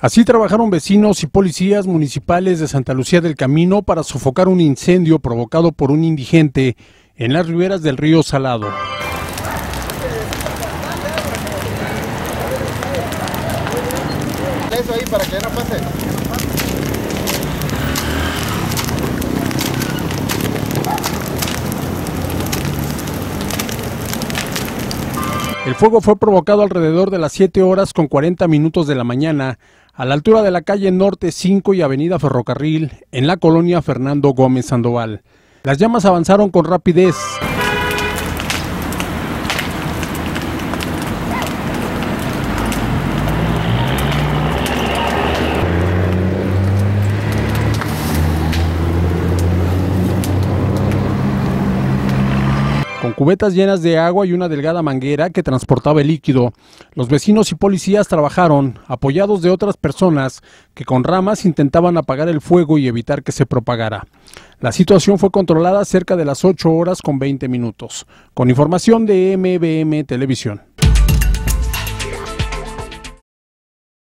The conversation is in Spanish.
Así trabajaron vecinos y policías municipales de Santa Lucía del Camino para sofocar un incendio provocado por un indigente en las riberas del río Salado. Eso ahí para que no pase. El fuego fue provocado alrededor de las 7 horas con 40 minutos de la mañana a la altura de la calle Norte 5 y Avenida Ferrocarril en la colonia Fernando Gómez Sandoval. Las llamas avanzaron con rapidez. Con cubetas llenas de agua y una delgada manguera que transportaba el líquido. Los vecinos y policías trabajaron, apoyados de otras personas que con ramas intentaban apagar el fuego y evitar que se propagara. La situación fue controlada cerca de las 8 horas con 20 minutos. Con información de MBM Televisión.